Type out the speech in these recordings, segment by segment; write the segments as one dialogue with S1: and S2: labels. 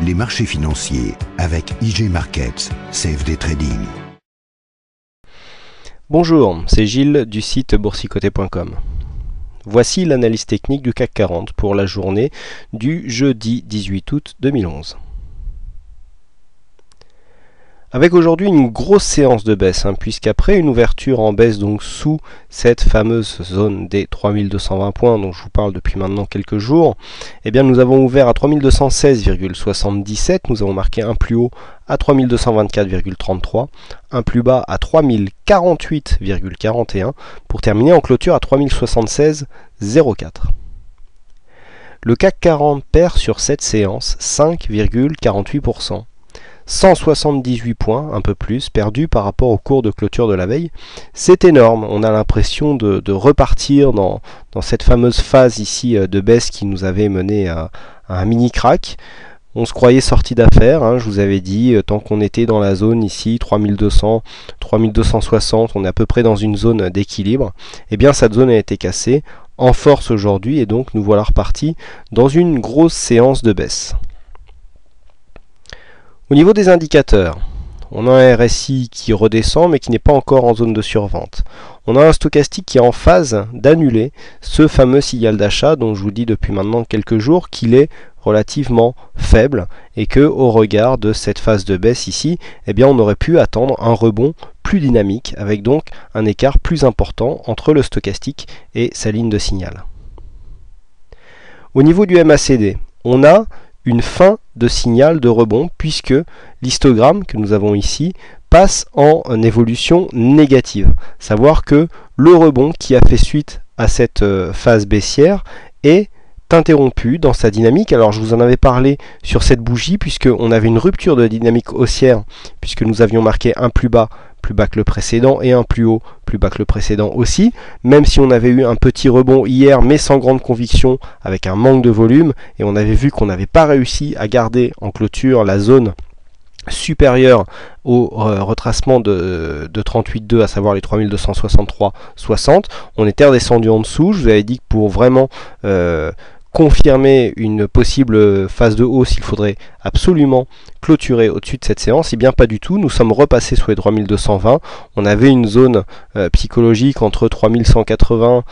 S1: les marchés financiers avec IG Markets, CFD Trading.
S2: Bonjour, c'est Gilles du site boursicoté.com. Voici l'analyse technique du CAC 40 pour la journée du jeudi 18 août 2011. Avec aujourd'hui une grosse séance de baisse, hein, puisqu'après une ouverture en baisse donc sous cette fameuse zone des 3220 points dont je vous parle depuis maintenant quelques jours, eh bien nous avons ouvert à 3216,77, nous avons marqué un plus haut à 3224,33, un plus bas à 3048,41 pour terminer en clôture à 3076,04. Le CAC 40 perd sur cette séance 5,48%. 178 points, un peu plus, perdus par rapport au cours de clôture de la veille. C'est énorme, on a l'impression de, repartir dans, cette fameuse phase ici euh, de baisse qui nous avait mené à, un mini crack. On se croyait sorti d'affaires, hein, je vous avais dit, euh, tant qu'on était dans la zone ici, 3200, 3260, on est à peu près dans une zone d'équilibre, eh bien cette zone a été cassée en force aujourd'hui, et donc nous voilà repartis dans une grosse séance de baisse. Au niveau des indicateurs, on a un RSI qui redescend mais qui n'est pas encore en zone de survente. On a un stochastique qui est en phase d'annuler ce fameux signal d'achat dont je vous dis depuis maintenant quelques jours qu'il est relativement faible et que au regard de cette phase de baisse ici, eh bien on aurait pu attendre un rebond plus dynamique avec donc un écart plus important entre le stochastique et sa ligne de signal. Au niveau du MACD, on a une fin de signal de rebond puisque l'histogramme que nous avons ici passe en évolution négative. Savoir que le rebond qui a fait suite à cette euh, phase baissière est interrompu dans sa dynamique. Alors je vous en avais parlé sur cette bougie puisque on avait une rupture de dynamique haussière puisque nous avions marqué un plus bas plus bas que le précédent et un plus haut plus bas que le précédent aussi. Même si on avait eu un petit rebond hier mais sans grande conviction avec un manque de volume et on avait vu qu'on n'avait pas réussi à garder en clôture la zone supérieure au euh, retracement de, de 38,2 à savoir les 3263,60 on était redescendu en dessous je vous avais dit que pour vraiment euh, confirmer une possible phase de hausse, il faudrait absolument clôturer au-dessus de cette séance. Et eh bien pas du tout, nous sommes repassés sous les 3220. On avait une zone euh, psychologique entre 3180,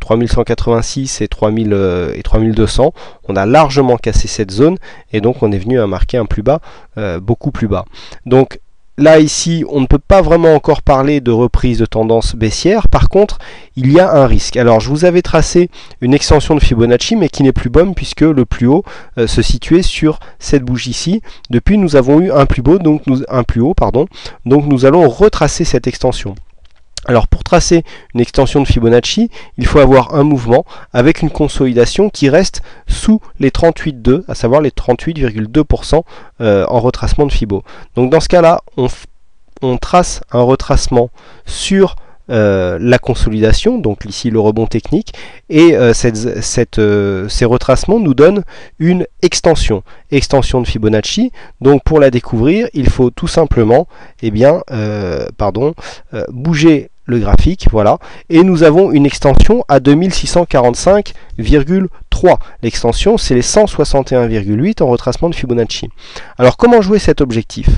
S2: 3186 et, 3000, euh, et 3200. On a largement cassé cette zone et donc on est venu à marquer un plus bas, euh, beaucoup plus bas. Donc Là, ici, on ne peut pas vraiment encore parler de reprise de tendance baissière. Par contre, il y a un risque. Alors, je vous avais tracé une extension de Fibonacci, mais qui n'est plus bonne puisque le plus haut euh, se situait sur cette bougie-ci. Depuis, nous avons eu un plus, beau, donc nous, un plus haut. Pardon, donc, nous allons retracer cette extension. Alors pour tracer une extension de Fibonacci, il faut avoir un mouvement avec une consolidation qui reste sous les 38,2, à savoir les 38,2% euh, en retracement de Fibo. Donc dans ce cas-là, on, trace un retracement sur euh, la consolidation, donc ici le rebond technique, et euh, ces retracements nous donnent une extension, extension de Fibonacci. Donc pour la découvrir, il faut tout simplement eh bien, pardon, bouger le graphique, voilà, et nous avons une extension à 2645,3. L'extension, c'est les 161,8 en retracement de Fibonacci. Alors, comment jouer cet objectif?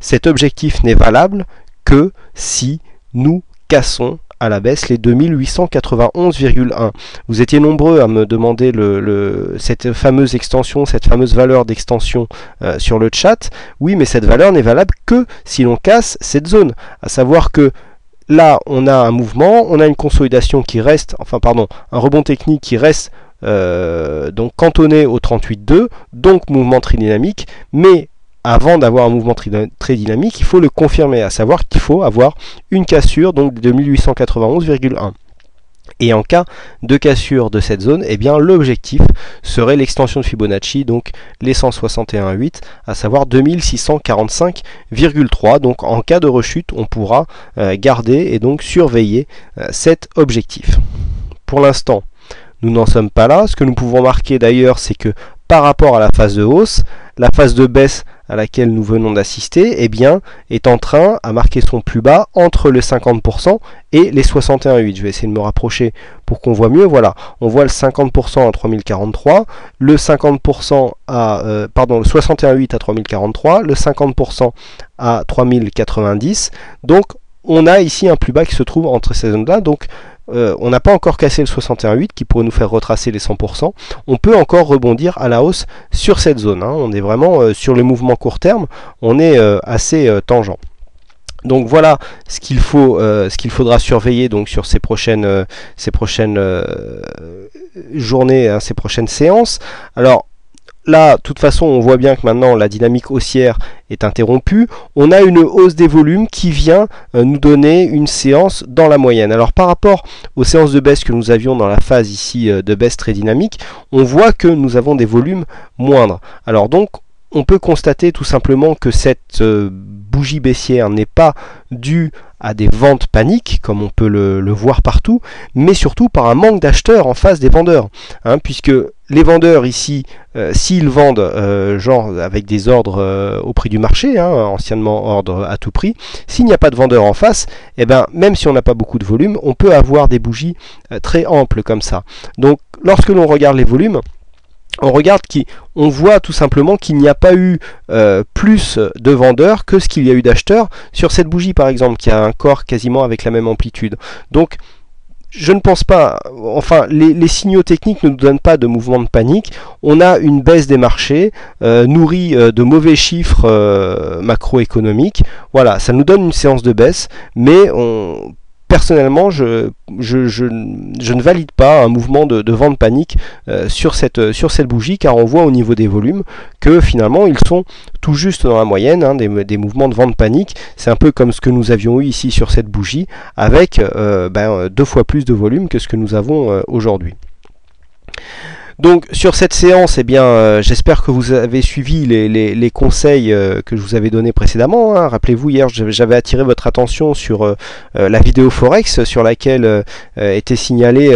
S2: Cet objectif n'est valable que si nous cassons à la baisse les 2891,1. Vous étiez nombreux à me demander cette fameuse extension, cette fameuse valeur d'extension euh, sur le chat. Oui, mais cette valeur n'est valable que si l'on casse cette zone. À savoir que Là, on a un mouvement, on a une consolidation qui reste, enfin pardon, un rebond technique qui reste euh, donc cantonné au 38,2, donc mouvement très dynamique, mais avant d'avoir un mouvement très, dynamique, il faut le confirmer, à savoir qu'il faut avoir une cassure donc de 1891,1. Et en cas de cassure de cette zone, eh bien l'objectif serait l'extension de Fibonacci, donc les 161,8, à savoir 2645,3. Donc en cas de rechute, on pourra euh, garder et donc surveiller euh, cet objectif. Pour l'instant, nous n'en sommes pas là. Ce que nous pouvons marquer d'ailleurs, c'est que par rapport à la phase de hausse, la phase de baisse à laquelle nous venons d'assister, eh bien, est en train à marquer son plus bas entre le 50% et les 61,8. Je vais essayer de me rapprocher pour qu'on voit mieux. Voilà, on voit le 50% à 3043, le 50% à euh, pardon, le 61,8 à 3043, le 50% à 3090. Donc on a ici un plus bas qui se trouve entre ces zones-là. Euh, on n'a pas encore cassé le 61,8 qui pourrait nous faire retracer les 100%. On peut encore rebondir à la hausse sur cette zone. Hein. On est vraiment euh, sur le mouvement court terme, on est euh, assez tangent. Donc voilà ce qu'il faudra surveiller donc sur ces prochaines, ces prochaines journées, hein, ces prochaines séances. Alors là, de toute façon, on voit bien que maintenant la dynamique haussière est interrompue. On a une hausse des volumes qui vient euh, nous donner une séance dans la moyenne. Alors par rapport aux séances de baisse que nous avions dans la phase ici euh, de baisse très dynamique, on voit que nous avons des volumes moindres. Alors donc, on peut constater tout simplement que cette euh, bougie baissière n'est pas due à des ventes paniques, comme on peut le, voir partout, mais surtout par un manque d'acheteurs en face des vendeurs. Hein, puisque les vendeurs ici, euh, s'ils vendent euh, genre avec des ordres au prix du marché, hein, anciennement ordre à tout prix, s'il n'y a pas de vendeurs en face, eh ben, même si on n'a pas beaucoup de volume, on peut avoir des bougies très amples comme ça. Donc lorsque l'on regarde les volumes, on regarde qui, on voit tout simplement qu'il n'y a pas eu euh, plus de vendeurs que ce qu'il y a eu d'acheteurs sur cette bougie par exemple, qui a un corps quasiment avec la même amplitude. Donc je ne pense pas, enfin les, signaux techniques ne nous donnent pas de mouvement de panique. On a une baisse des marchés euh, nourrie euh, de mauvais chiffres macroéconomiques. Voilà, ça nous donne une séance de baisse, mais on, personnellement, je, ne valide pas un mouvement de, vente panique euh, sur, cette, sur cette bougie, car on voit au niveau des volumes que finalement ils sont tout juste dans la moyenne hein, des, mouvements de vente panique. C'est un peu comme ce que nous avions eu ici sur cette bougie, avec euh, ben, deux fois plus de volume que ce que nous avons euh, aujourd'hui. Donc sur cette séance, eh bien, euh, j'espère que vous avez suivi les, conseils euh, que je vous avais donnés précédemment. Hein. Rappelez-vous, hier, j'avais attiré votre attention sur euh, la vidéo Forex sur laquelle était signalé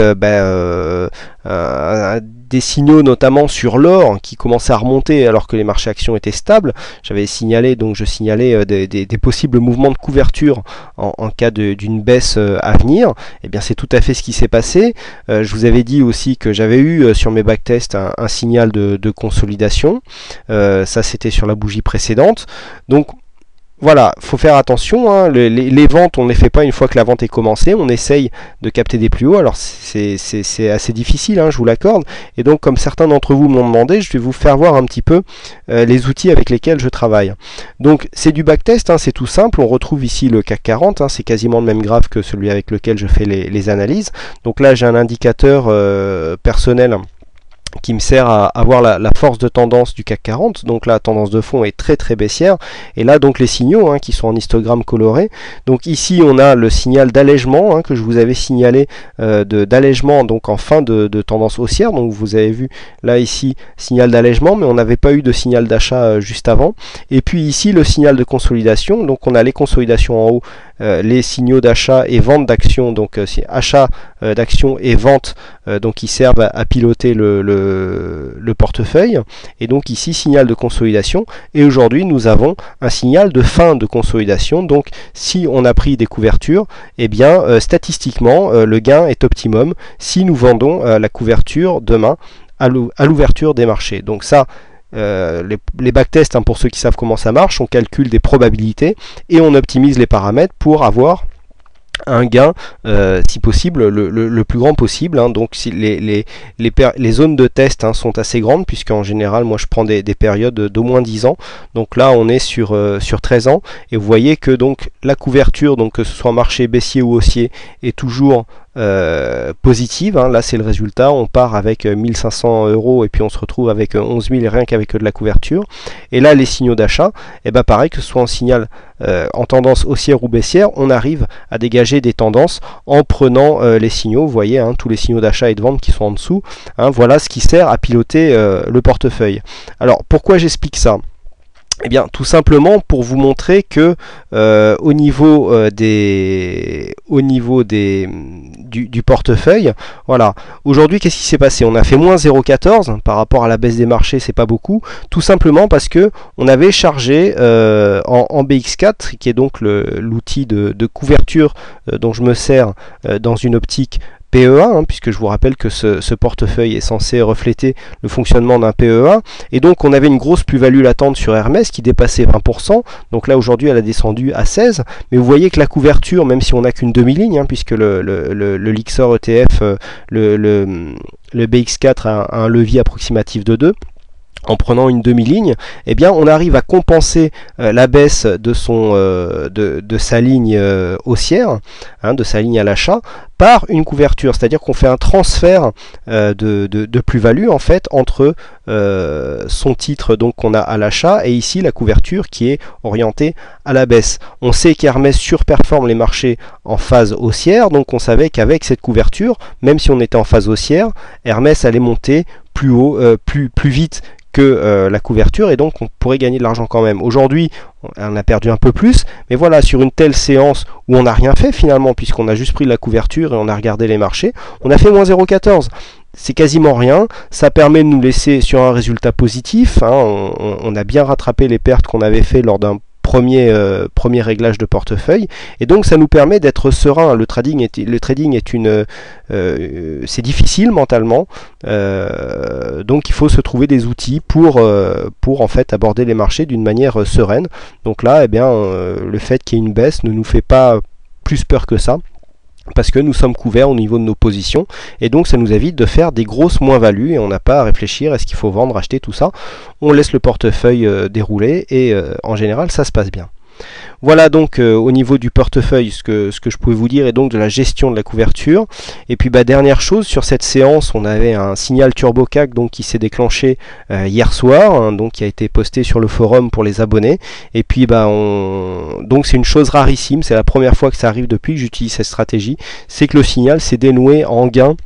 S2: ben, des signaux notamment sur l'or qui commençait à remonter alors que les marchés actions étaient stables. J'avais signalé, donc je signalais euh, des, possibles mouvements de couverture en, cas d'une baisse euh, à venir. Et eh bien c'est tout à fait ce qui s'est passé. Euh, je vous avais dit aussi que j'avais eu sur mes backtests un, signal de, de consolidation. ça c'était sur la bougie précédente. Donc voilà, faut faire attention. Hein. Les, ventes, on ne les fait pas une fois que la vente est commencée. On essaye de capter des plus hauts. Alors c'est assez difficile, hein, je vous l'accorde. Et donc, comme certains d'entre vous m'ont demandé, je vais vous faire voir un petit peu euh, les outils avec lesquels je travaille. Donc c'est du backtest, hein, c'est tout simple. On retrouve ici le CAC 40. c'est quasiment le même graphe que celui avec lequel je fais les, analyses. Donc là, j'ai un indicateur euh, personnel qui me sert à avoir la, force de tendance du CAC 40. Donc la tendance de fond est très très baissière. Et là donc les signaux hein, qui sont en histogramme coloré. Donc ici on a le signal d'allègement hein, que je vous avais signalé euh, d'allègement donc en fin de, tendance haussière. Donc vous avez vu là ici signal d'allègement mais on n'avait pas eu de signal d'achat euh, juste avant. Et puis ici le signal de consolidation. Donc on a les consolidations en haut euh, les signaux d'achat et vente d'actions, donc euh, achat d'actions et vente, donc qui servent à, piloter le, portefeuille. Et donc ici, signal de consolidation. Et aujourd'hui, nous avons un signal de fin de consolidation. Donc si on a pris des couvertures, et eh bien statistiquement, le gain est optimum si nous vendons la couverture demain à l'ouverture des marchés. Donc ça, euh, les, backtests, hein, pour ceux qui savent comment ça marche, on calcule des probabilités et on optimise les paramètres pour avoir un gain, euh, si possible, le, plus grand possible. Hein. Donc si les, les, les, zones de test hein, sont assez grandes, puisqu'en général, moi je prends des, périodes d'au moins 10 ans. Donc là, on est sur, euh, sur 13 ans. Et vous voyez que donc la couverture, donc que ce soit marché baissier ou haussier, est toujours euh, positive. Hein. Là, c'est le résultat. On part avec 1500 euros et puis on se retrouve avec 11 000 rien qu'avec de la couverture. Et là, les signaux d'achat, et eh ben pareil que ce soit en signal en tendance haussière ou baissière, on arrive à dégager des tendances en prenant euh, les signaux, vous voyez, hein, tous les signaux d'achat et de vente qui sont en dessous. Hein, voilà ce qui sert à piloter euh, le portefeuille. Alors pourquoi j'explique ça? Eh bien, tout simplement pour vous montrer que euh, au niveau euh, des, au niveau des, du, portefeuille, voilà. Aujourd'hui, qu'est-ce qui s'est passé? On a fait moins 0,14 par rapport à la baisse des marchés, c'est pas beaucoup. Tout simplement parce que on avait chargé euh, en, BX4, qui est donc l'outil de, de, couverture dont je me sers dans une optique PEA, hein, puisque je vous rappelle que ce, portefeuille est censé refléter le fonctionnement d'un PEA. Et donc on avait une grosse plus-value latente sur Hermès qui dépassait 20%. Donc là aujourd'hui elle a descendu à 16. Mais vous voyez que la couverture, même si on n'a qu'une demi-ligne, hein, puisque le, le, Lixor ETF, euh, le, le, BX4 a un levier approximatif de 2 en prenant une demi-ligne, eh bien on arrive à compenser euh, la baisse de, son, euh, de, sa ligne euh, haussière, hein, de sa ligne à l'achat, par une couverture. C'est-à-dire qu'on fait un transfert de, plus-value en fait entre son titre donc qu'on a à l'achat et ici la couverture qui est orientée à la baisse. On sait qu'Hermès surperforme les marchés en phase haussière, donc on savait qu'avec cette couverture, même si on était en phase haussière, Hermès allait monter plus haut, plus, plus vite que euh, la couverture et donc on pourrait gagner de l'argent quand même. Aujourd'hui, on a perdu un peu plus, mais voilà, sur une telle séance où on n'a rien fait finalement, puisqu'on a juste pris la couverture et on a regardé les marchés, on a fait moins 0,14 c'est quasiment rien. Ça permet de nous laisser sur un résultat positif. Hein. On, on, a bien rattrapé les pertes qu'on avait fait lors d'un premier, euh, premier réglage de portefeuille. Et donc ça nous permet d'être serein. Le trading est, le trading est une, euh, c'est difficile mentalement. Euh, donc il faut se trouver des outils pour, pour en fait aborder les marchés d'une manière sereine. Donc là, eh bien, le fait qu'il y ait une baisse ne nous fait pas plus peur que ça parce que nous sommes couverts au niveau de nos positions et donc ça nous évite de faire des grosses moins-values et on n'a pas à réfléchir est-ce qu'il faut vendre, acheter, tout ça. On laisse le portefeuille euh, dérouler et euh, en général ça se passe bien. Voilà donc euh, au niveau du portefeuille ce que, ce que je pouvais vous dire et donc de la gestion de la couverture. Et puis bah, dernière chose, sur cette séance, on avait un signal TurboCAC donc, qui s'est déclenché euh, hier soir, hein, donc qui a été posté sur le forum pour les abonnés. Et puis bah, on... donc c'est une chose rarissime, c'est la première fois que ça arrive depuis que j'utilise cette stratégie, c'est que le signal s'est dénoué en gain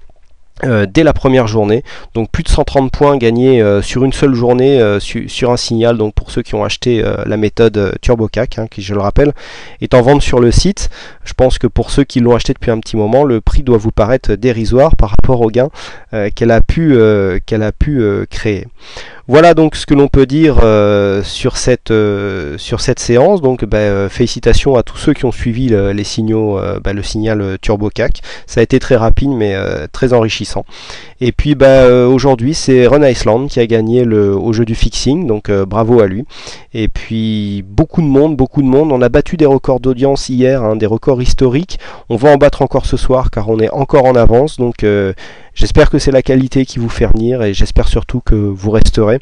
S2: euh, dès la première journée. Donc plus de 130 points gagnés euh, sur une seule journée euh, sur un signal. Donc pour ceux qui ont acheté la méthode TurboCAC, hein, qui je le rappelle est en vente sur le site. Je pense que pour ceux qui l'ont acheté depuis un petit moment, le prix doit vous paraître dérisoire par rapport au gain qu'elle a pu, qu'elle a pu créer. Voilà donc ce que l'on peut dire euh, sur, cette, euh, sur cette séance. Donc bah, euh, félicitations à tous ceux qui ont suivi les signaux, bah, le signal TurboCAC. Ça a été très rapide mais très enrichissant. Et puis bah, aujourd'hui c'est Run Iceland qui a gagné le, au jeu du fixing, donc bravo à lui. Et puis beaucoup de monde, beaucoup de monde. On a battu des records d'audience hier, hein, des records historiques. On va en battre encore ce soir car on est encore en avance. Donc J'espère que c'est la qualité qui vous fait venir et j'espère surtout que vous resterez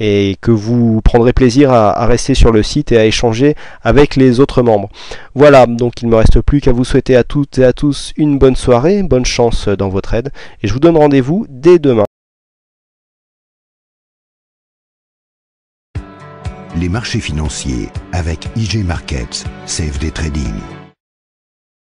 S2: et que vous prendrez plaisir à, rester sur le site et à échanger avec les autres membres. Voilà, donc il ne me reste plus qu'à vous souhaiter à toutes et à tous une bonne soirée, bonne chance dans votre aide et je vous donne rendez-vous dès demain.
S1: Les marchés financiers avec IG Markets, CFD Trading.